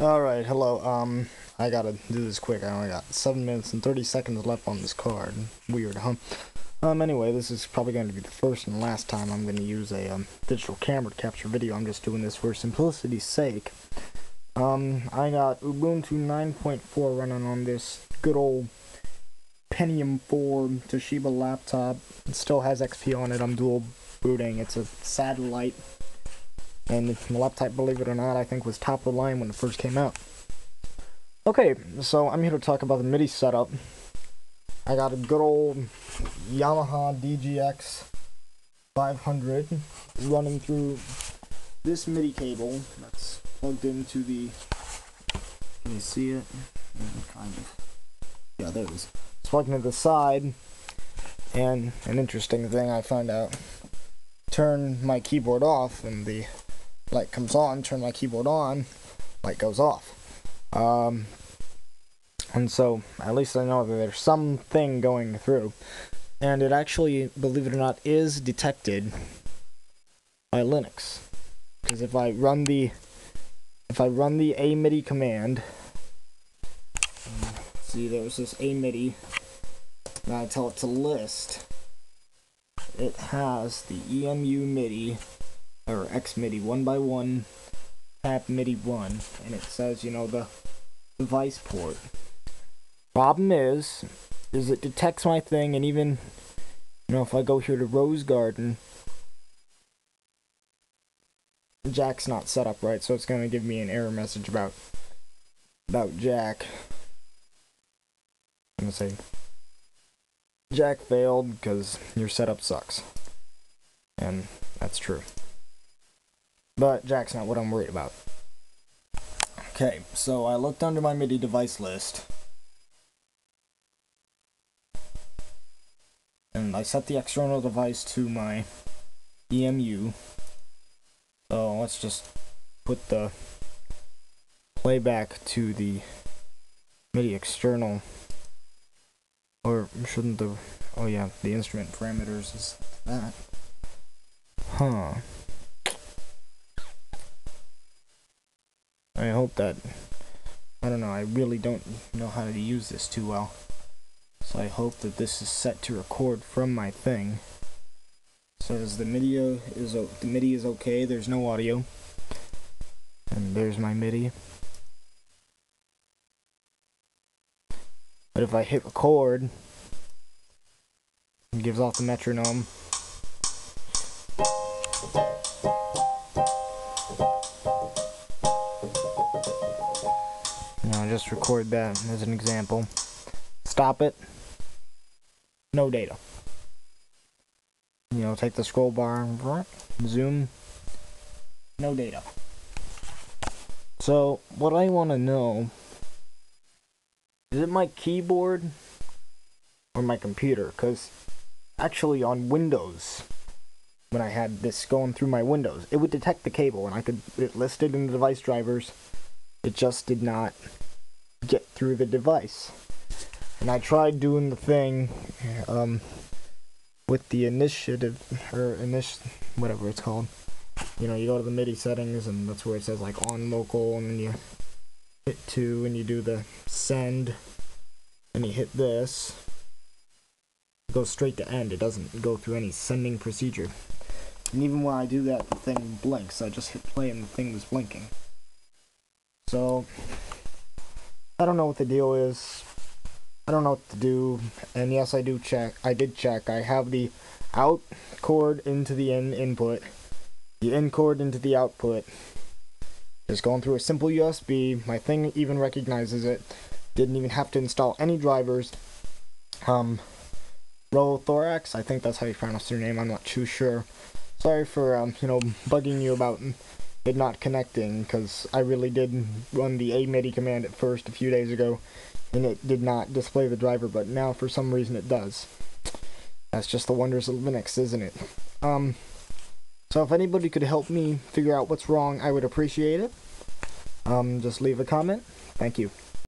Alright, hello. Um, I gotta do this quick. I only got 7 minutes and 30 seconds left on this card. Weird, huh? Um, anyway, this is probably going to be the first and last time I'm going to use a um, digital camera to capture video. I'm just doing this for simplicity's sake. Um, I got Ubuntu 9.4 running on this good old Pentium 4 Toshiba laptop. It still has XP on it. I'm dual booting. It's a satellite and the laptop, believe it or not, I think was top of the line when it first came out. Okay, so I'm here to talk about the MIDI setup. I got a good old Yamaha DGX 500 running through this MIDI cable that's plugged into the. Can you see it? Kind of. Yeah, there it is. It's plugged into the side, and an interesting thing I found out: turn my keyboard off, and the light comes on, turn my keyboard on, light goes off. Um, and so, at least I know that there's something going through. And it actually, believe it or not, is detected by Linux. Because if I run the, if I run the amidi command, see there's this amidi, and I tell it to list, it has the EMU MIDI or XMIDI one by one tap MIDI one and it says you know the device port. Problem is is it detects my thing and even you know if I go here to Rosegarden Jack's not set up right so it's gonna give me an error message about about Jack. I'm gonna say Jack failed because your setup sucks. And that's true but Jack's not what I'm worried about. Okay, so I looked under my MIDI device list. And I set the external device to my EMU. So let's just put the playback to the MIDI external. Or shouldn't the... Oh yeah, the instrument parameters is that. Huh. I hope that, I don't know, I really don't know how to use this too well. So I hope that this is set to record from my thing. Says the MIDI is the MIDI is okay. There's no audio. And there's my MIDI. But if I hit record, it gives off the metronome. Just record that as an example. Stop it. No data. You know, take the scroll bar, and zoom. No data. So, what I want to know is it my keyboard or my computer? Because actually, on Windows, when I had this going through my Windows, it would detect the cable and I could it listed in the device drivers. It just did not get through the device. And I tried doing the thing um, with the initiative, or init, whatever it's called. You know, you go to the MIDI settings, and that's where it says like on local, and then you hit two, and you do the send, and you hit this. It goes straight to end. It doesn't go through any sending procedure. And even when I do that, the thing blinks. I just hit play, and the thing was blinking. So I don't know what the deal is. I don't know what to do. And yes, I do check. I did check. I have the out cord into the in input, the in cord into the output. Just going through a simple USB. My thing even recognizes it. Didn't even have to install any drivers. Um, Thorax, I think that's how you pronounce your name. I'm not too sure. Sorry for um, you know bugging you about it not connecting because I really did run the amidi command at first a few days ago and it did not display the driver but now for some reason it does. That's just the wonders of Linux isn't it? Um, so if anybody could help me figure out what's wrong I would appreciate it. Um, just leave a comment. Thank you.